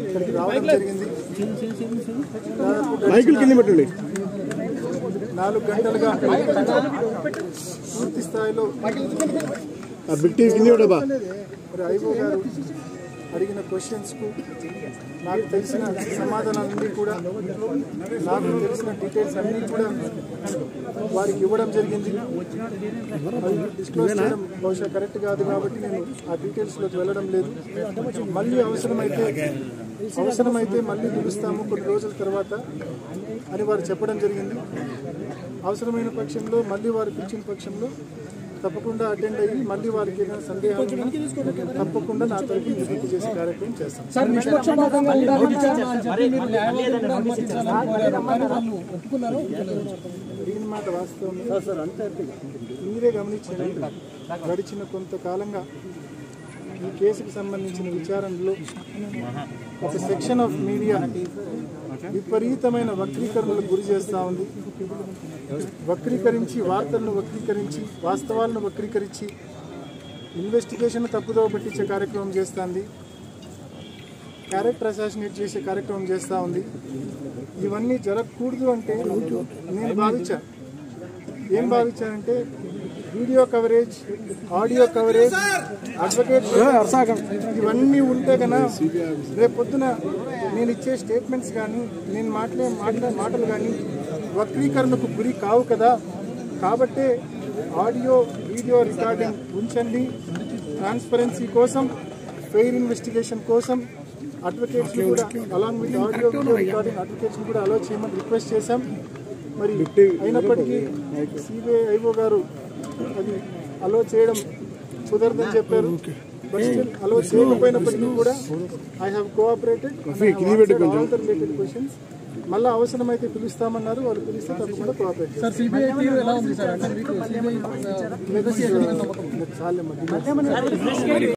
ఇక్కడికి రావడం జరిగింది. దాదాపు మైకులు కింద పెట్టండి. నాలుగు గంటలుగా పూర్తి స్థాయిలో ఆ బిట్టి కింద పెట్టబా ఐఓ గారు అడిగిన క్వశ్చన్స్కు నాకు తెలిసిన సమాధానాలన్నీ కూడా నాకు తెలిసిన డీటెయిల్స్ అన్నీ కూడా వారికి ఇవ్వడం జరిగింది. డిస్క్లోజ్ చేయడం బహుశా కరెక్ట్ కాదు కాబట్టి నేను ఆ డీటెయిల్స్లోకి వెళ్ళడం లేదు. మళ్ళీ అవసరమైతే అవసరమైతే మళ్ళీ పిలుస్తాము. కొన్ని రోజుల తర్వాత అని వారు చెప్పడం జరిగింది. అవసరమైన పక్షంలో మళ్ళీ వారు పిలిచిన పక్షంలో తప్పకుండా అటెండ్ అయ్యి మళ్ళీ వారికి ఏదైనా సందేహాలు ఉన్నా తప్పకుండా నా తరఫు నివృత్తి చేసే కార్యక్రమం చేస్తాం. అడిగిన మాట వాస్తవం. మీరే గమనించండి. గడిచిన కొంతకాలంగా ఈ కేసుకు సంబంధించిన విచారణలో ఒక సెక్షన్ ఆఫ్ మీడియా విపరీతమైన వక్రీకరణలకు గురి చేస్తూ ఉంది. వక్రీకరించి వార్తలను వక్రీకరించి వాస్తవాలను వక్రీకరించి ఇన్వెస్టిగేషన్ తప్పుదోవ పట్టించే కార్యక్రమం చేస్తుంది. క్యారెక్టర్ అసాసినేట్ చేసే కార్యక్రమం చేస్తూ ఉంది. ఇవన్నీ జరగకూడదు అంటే నేను భావించా. ఏం భావించానంటే video coverage audio coverage advocate ఇవన్నీ ఉంటే కన్నా రేపు పొద్దున నేను ఇచ్చే స్టేట్మెంట్స్ కానీ నేను మాట్లాడే మాట్లా మాటలు కానీ వక్రీకరణకు గురి కావు కదా. కాబట్టే ఆడియో వీడియో రికార్డింగ్ ఉంచండి. ట్రాన్స్పరెన్సీ కోసం ఫెయిర్ ఇన్వెస్టిగేషన్ కోసం అడ్వకేట్స్ కూడా along with audio video recording advocates కూడా అలో చేయమని రిక్వెస్ట్ చేశాం. మరి అయినప్పటికీ సిబిఐ ఐఓ గారు అది అలో చేయడం కుదరదని చెప్పారు. అలో చేయకపోయినప్పటికీ కూడా I have cooperated related questions మళ్ళీ అవసరమైతే పిలుస్తామన్నారు. వాళ్ళు పిలిస్తే తప్పకుండా కోఆపరేట్ సార్